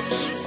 it.